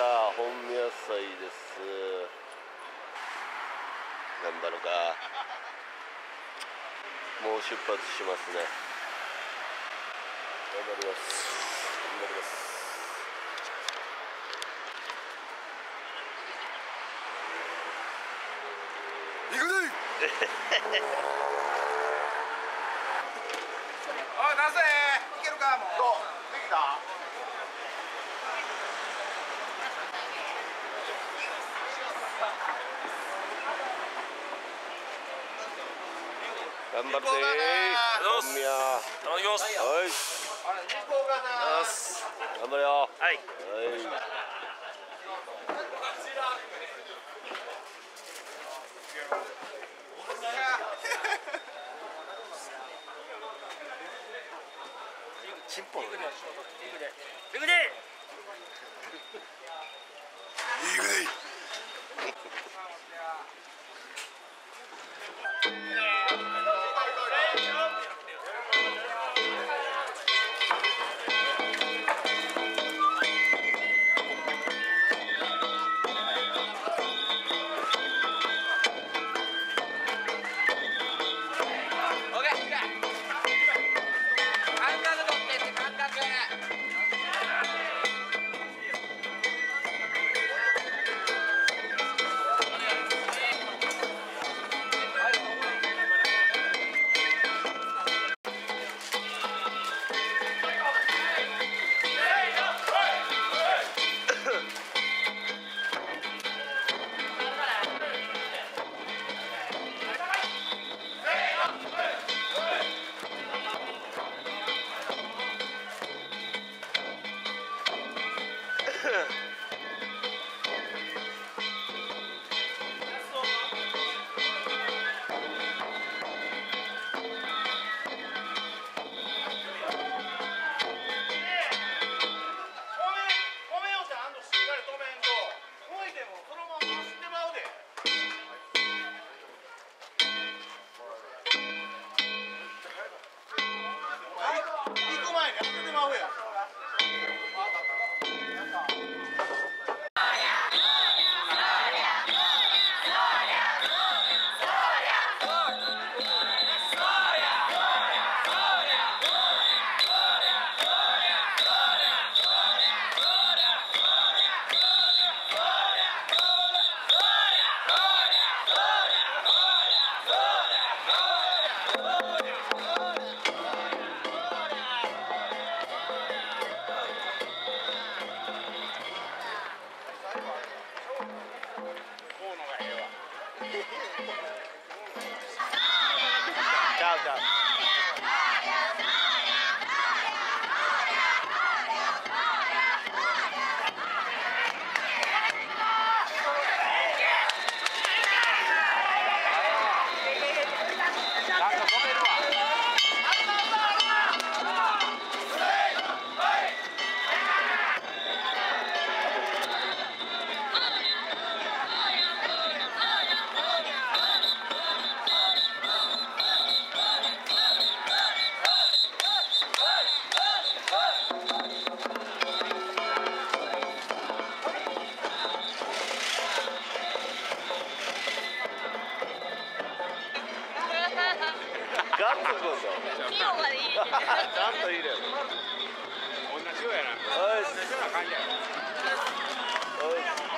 した本宮祭です。頑張るか。もう出発しますね。頑張ります。頑張ります。行くぜおい出せいけるかもうどうできた頑張って行こうかな本宮頼みますはい。頑張れよ。はい。チンポン行くで行くで行くぜガッツくんぞ器用までいいですね。ちゃんと同じようやな。はい。同じような感じや。は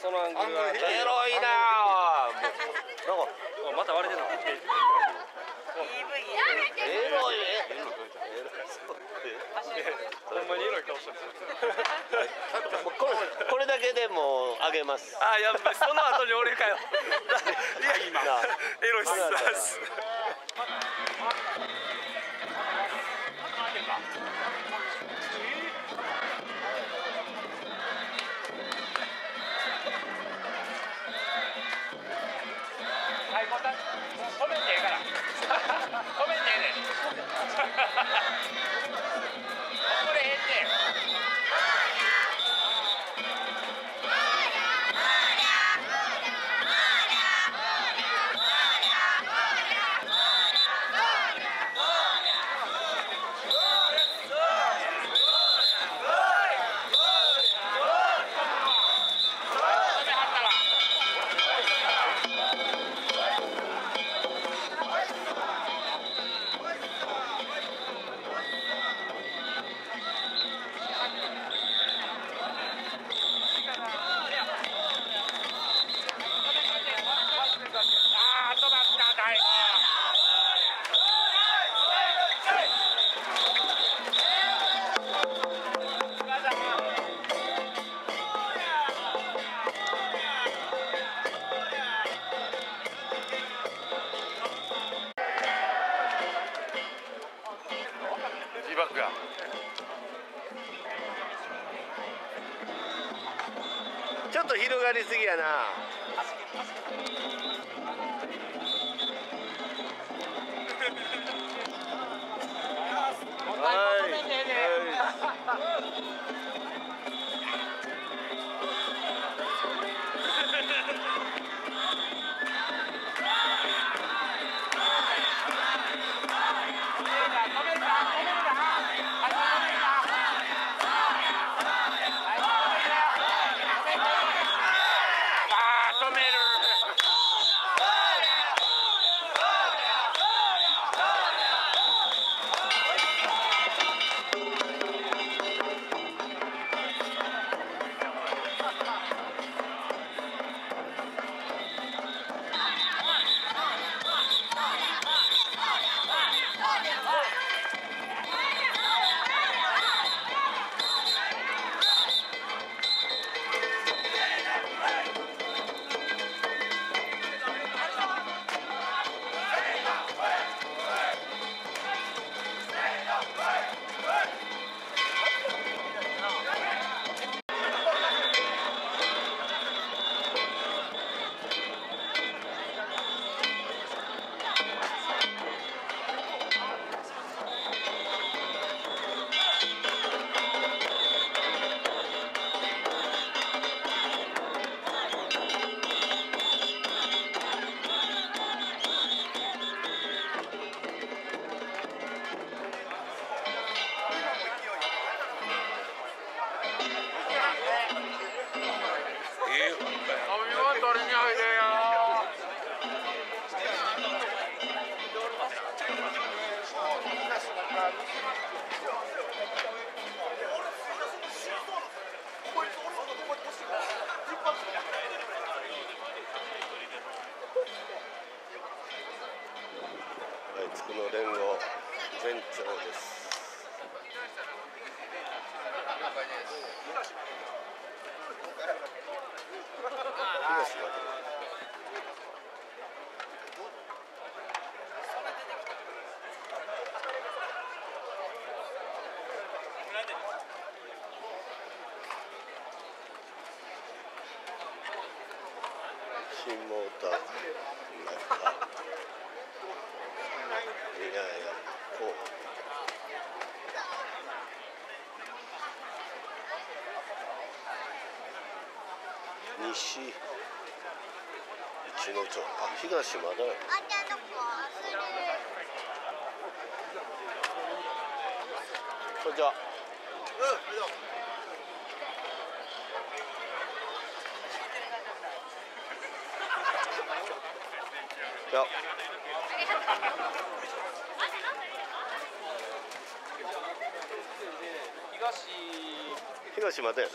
そのアングルエロいななんかまた割れてるのエロいエロいほんまにエロい顔してるこれこれだけでもあげますあやっぱりその後に俺かよエロいっす。広がりすぎやな。西一の町。あ東まだあちゃんの子するこんにちは。いや。東東まだやな。